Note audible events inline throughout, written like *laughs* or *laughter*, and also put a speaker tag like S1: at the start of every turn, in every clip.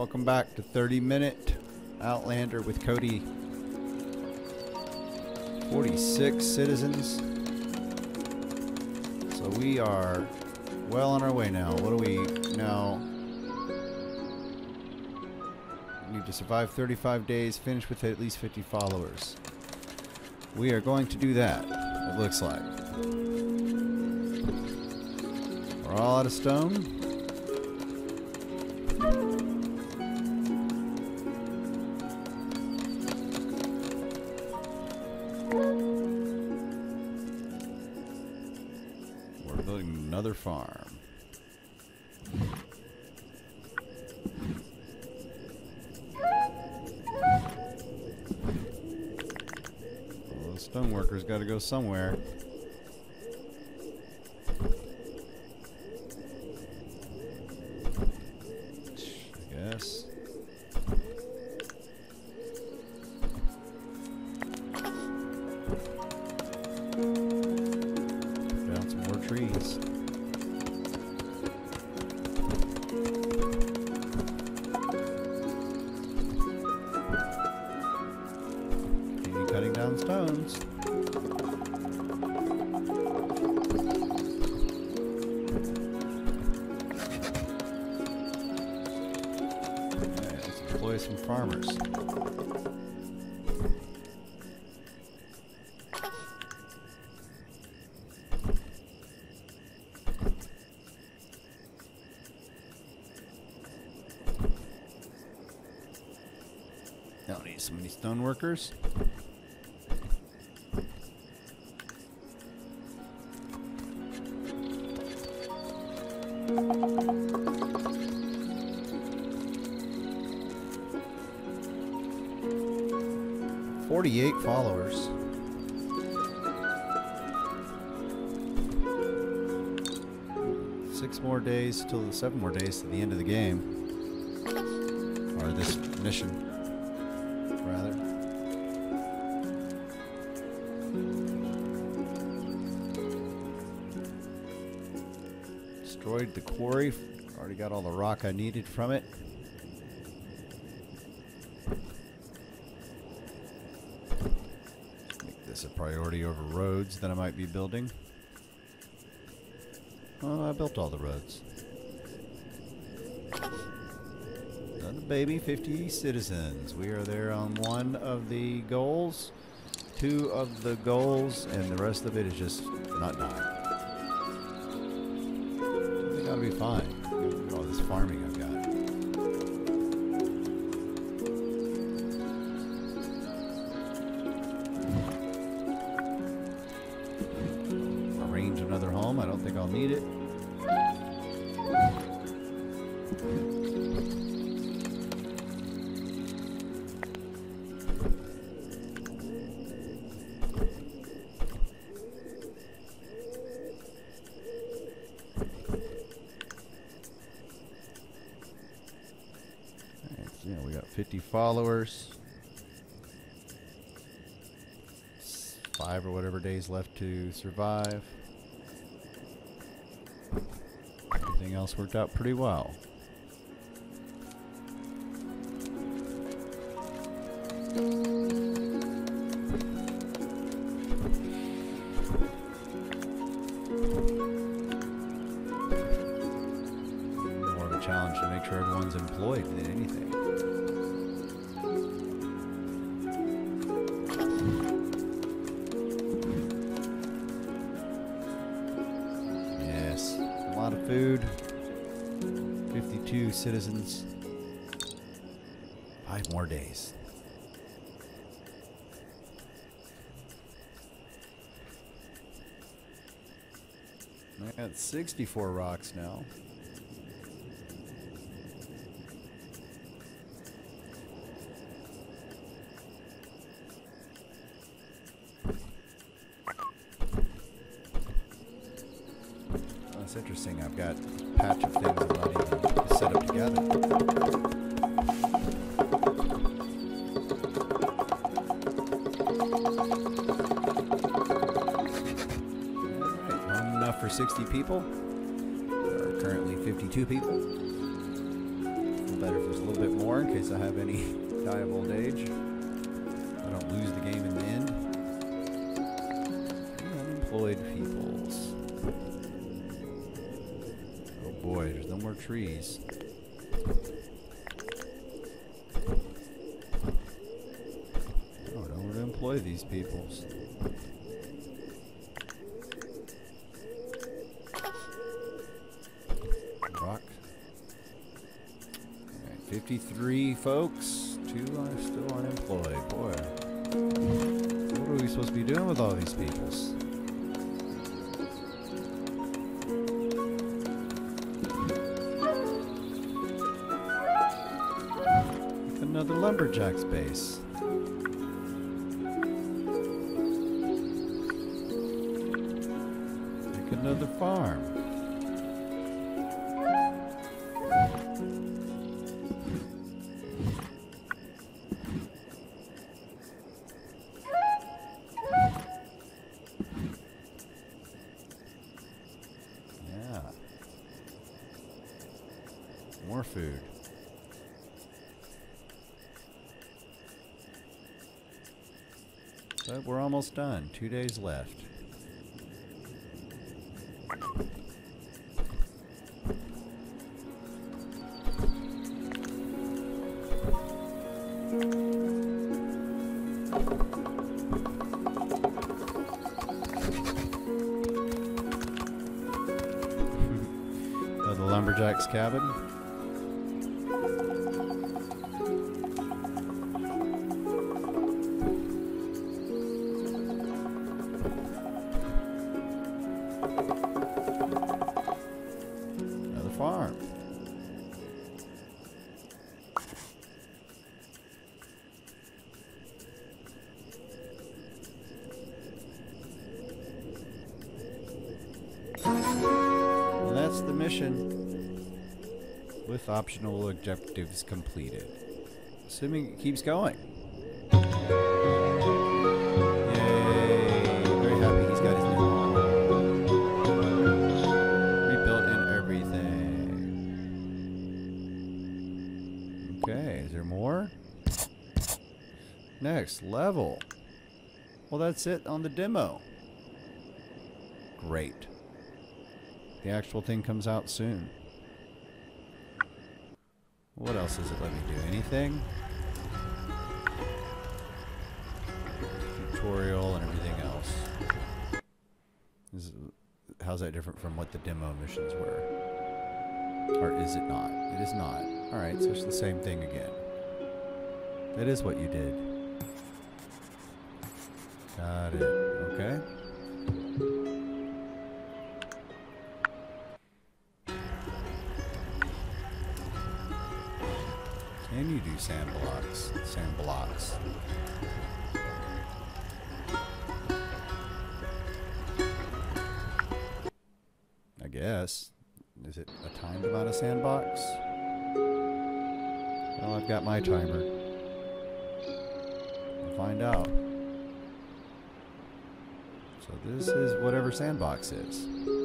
S1: Welcome back to 30 Minute Outlander with Cody. 46 citizens. So we are well on our way now. What do we now? Need to survive 35 days, finish with at least 50 followers. We are going to do that, it looks like. We're all out of stone. Somewhere. So many stone workers. Forty-eight followers. Six more days till the seven more days to the end of the game. Or this mission, The quarry. Already got all the rock I needed from it. Make this a priority over roads that I might be building. Oh, I built all the roads. Another baby, 50 citizens. We are there on one of the goals, two of the goals, and the rest of it is just not dying. I'll be fine. Look at all this farming I've got. Arrange another home. I don't think I'll need it. Days left to survive. Everything else worked out pretty well. Citizens. Five more days. I got 64 rocks now. That's interesting. I've got a patch of things I'm not even set up together. For 60 people. There are currently 52 people. Better if there's a little bit more in case I have any *laughs* die of old age. I don't lose the game in the end. More trees. Oh, don't want to employ these peoples. Rock. Alright, 53 folks. Two are still unemployed. Boy. What are we supposed to be doing with all these peoples? Lumberjack's base. Make another farm. Almost done. Two days left. *laughs* The lumberjack's cabin. Optional objectives completed. Assuming it keeps going. Very happy he's got his new. Rebuilt and everything. Okay, is there more? Next level. Well, that's it on the demo. Great. The actual thing comes out soon. What else does it let me do? Anything? Tutorial and everything else. Is, how's that different from what the demo missions were? Or is it not? It is not. Alright, so it's the same thing again. That is what you did. Got it. Okay. Sandbox. I guess. Is it a timed amount of sandbox? Well, I've got my timer. We'll find out. So this is whatever sandbox is.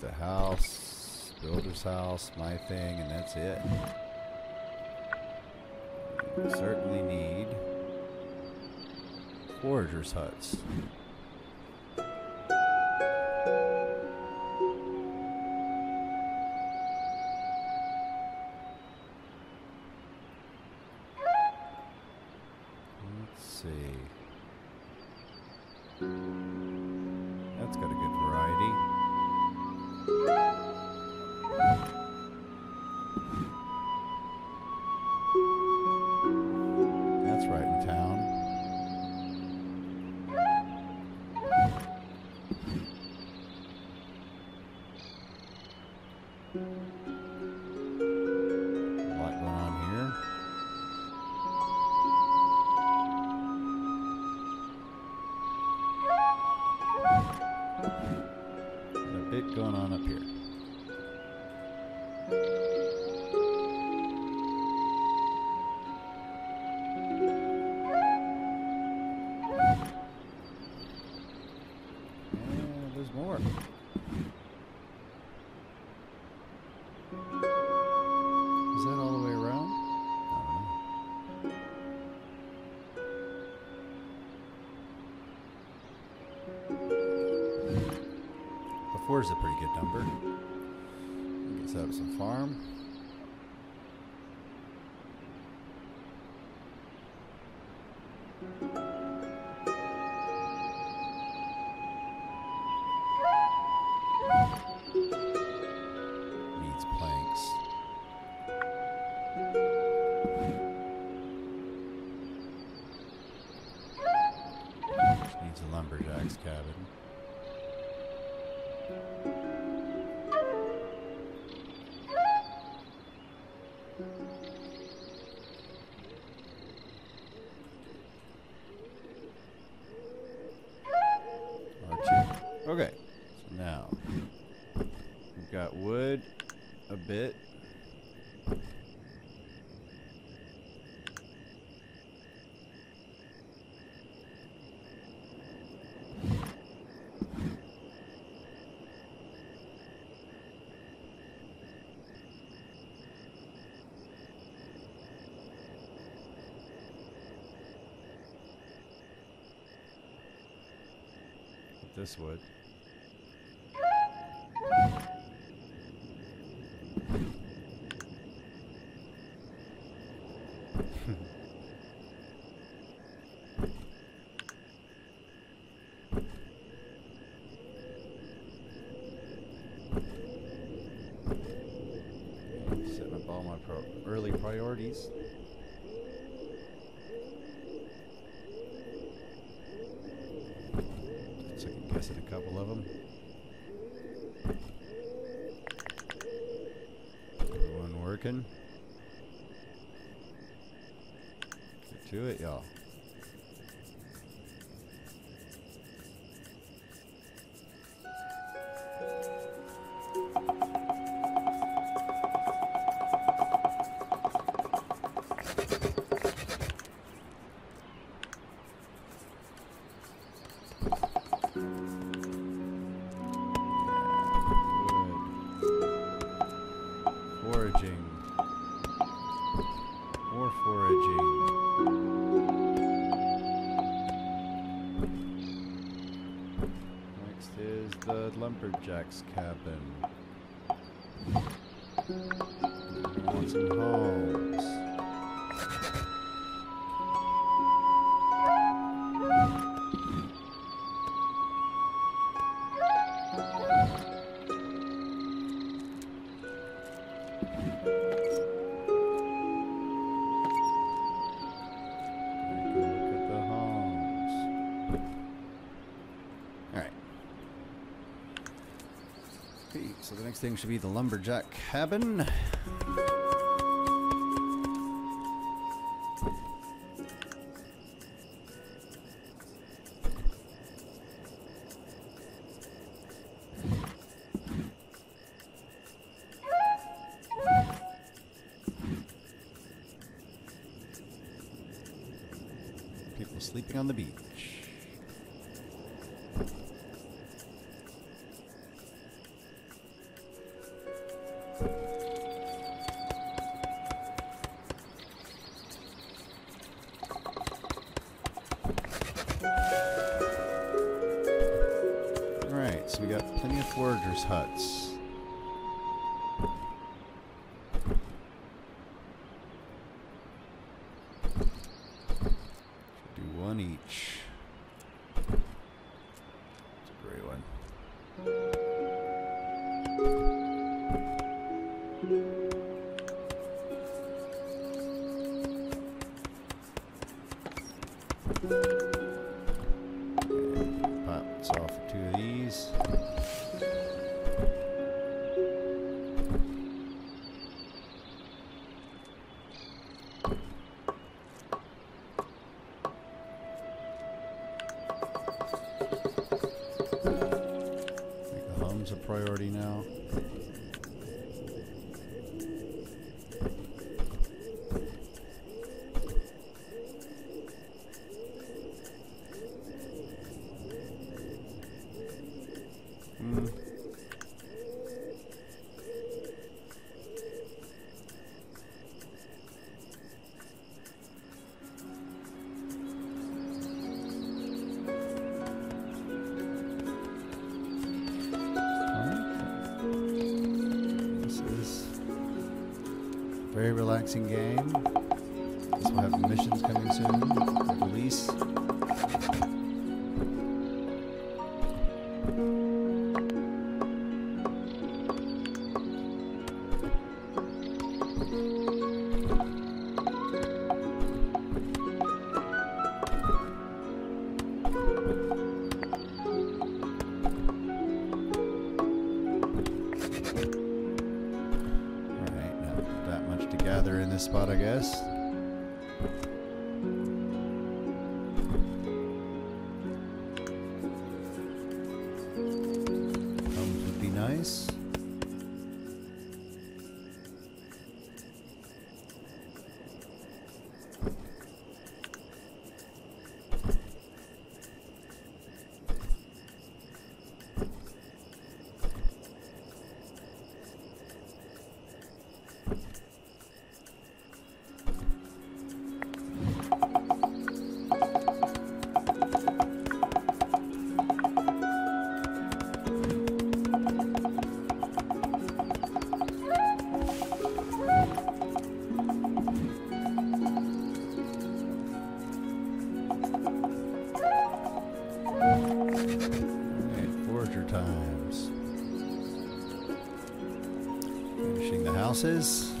S1: With the house, builder's house, my thing, and that's it. We certainly need foragers' huts. That's Four is a pretty good number. Set up some farm. this would. *laughs* Setting up all my early priorities. working. Get to it, y'all. Next thing should be the Lumberjack Cabin. got plenty of foragers' huts. Relaxing game. Gather in this spot, I guess. Forager times. Finishing the houses.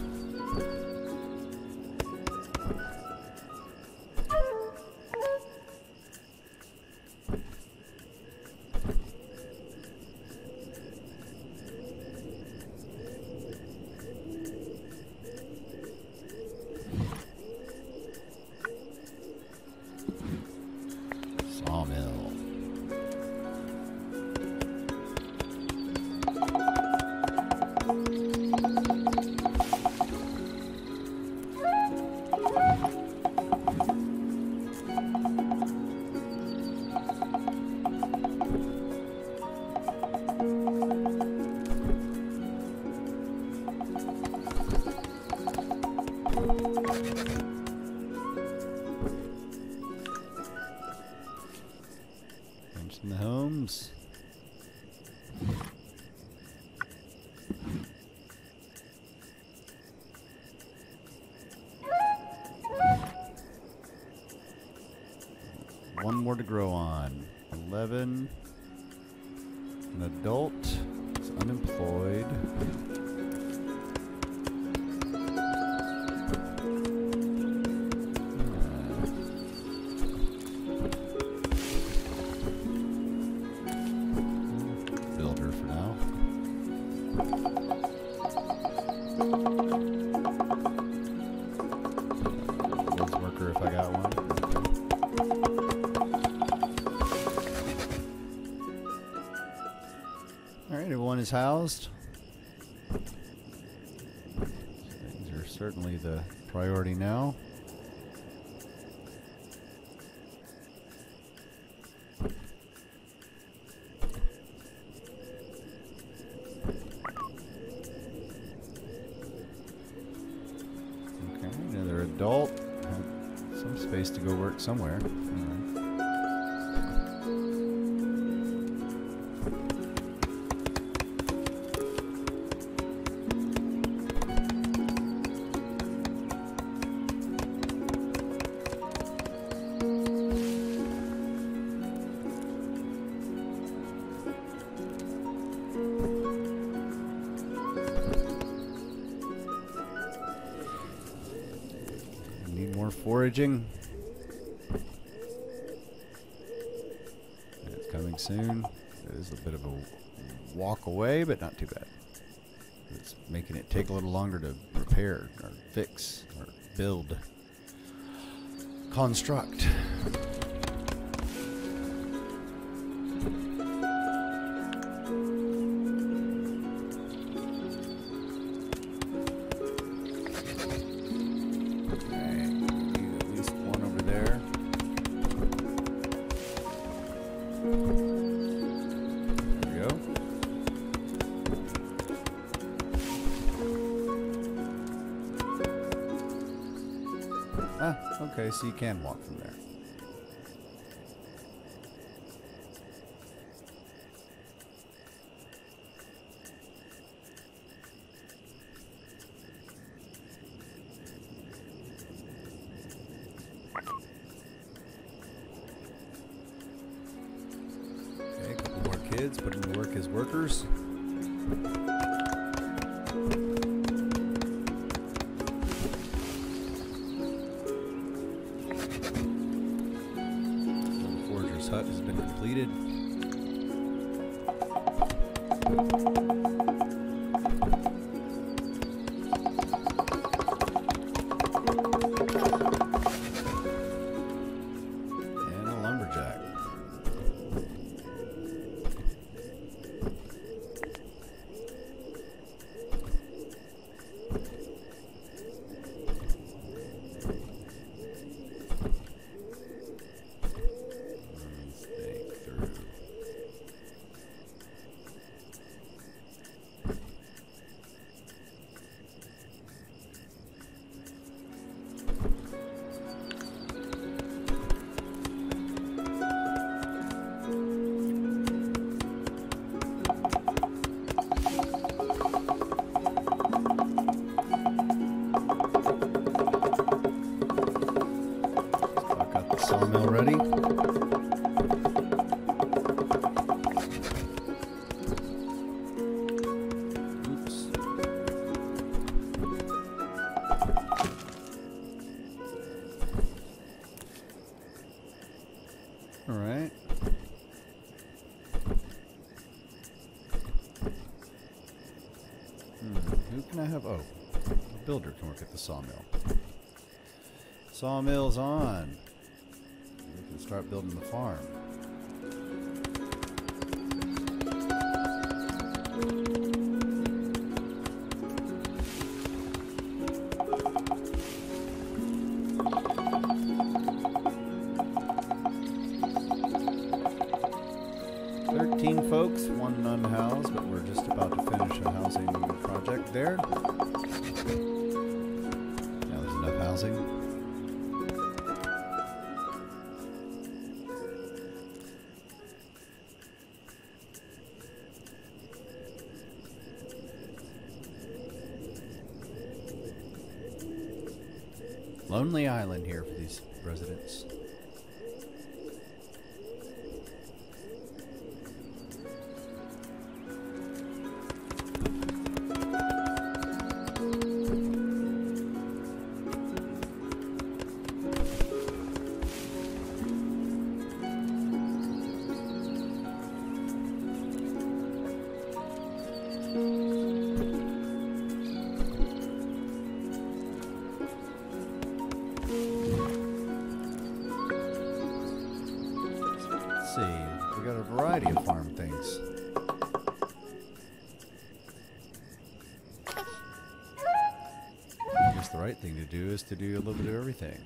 S1: Finishing the homes. One more to grow on. 11. An adult housed. Things are certainly the priority now. Okay, another adult. Some space to go work somewhere. More foraging. It's coming soon. It is a bit of a walk away, but not too bad. It's making it take a little longer to prepare or fix or build. Construct. So you can walk from there. Okay, a couple more kids putting to work as workers. Has the sawmill. Sawmill's on. We can start building the farm. Thirteen folks, one unhoused, but we're just about to finish a housing project there. Housing. Lonely island here for these residents. Is to do a little bit of everything.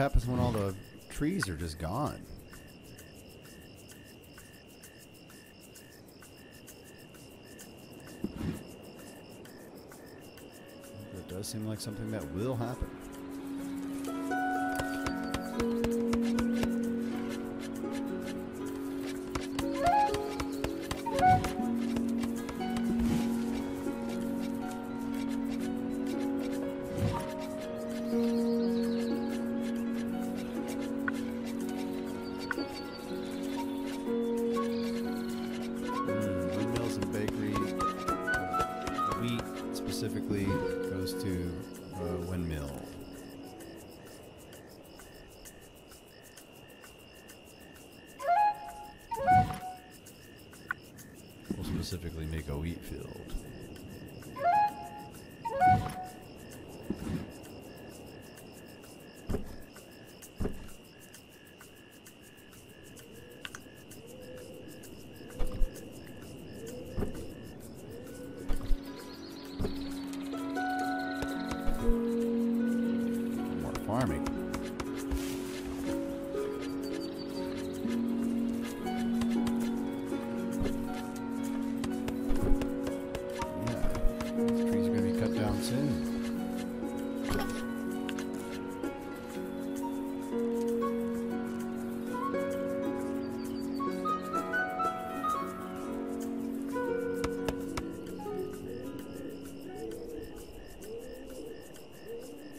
S1: Happens when all the trees are just gone. It does seem like something that will happen. Specifically goes to uh, windmill. We'll specifically make a wheat field.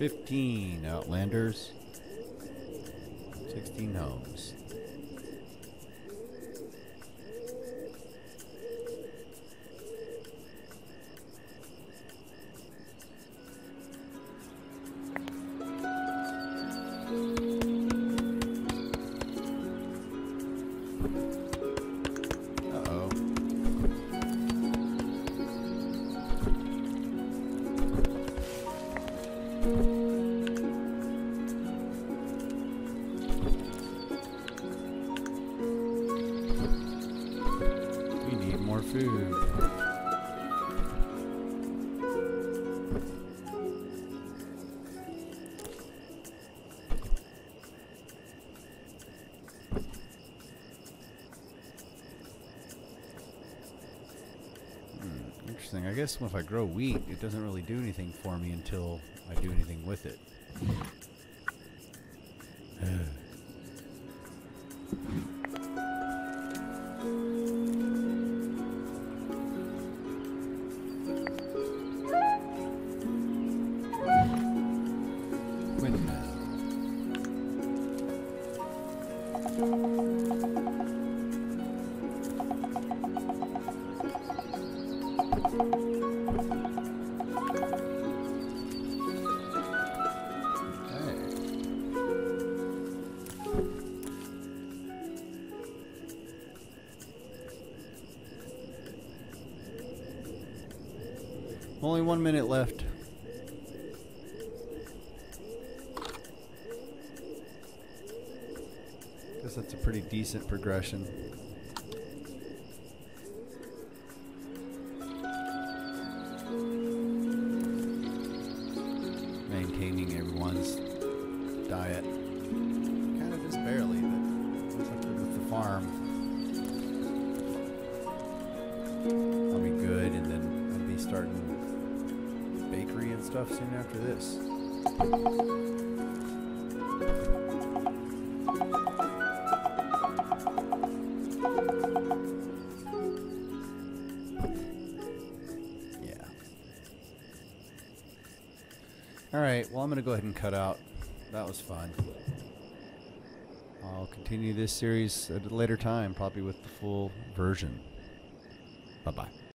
S1: 15 Outlanders, 16 homes. I guess if I grow wheat, it doesn't really do anything for me until I do anything with it. Guess that's a pretty decent progression. This series at a later time, probably with the full version.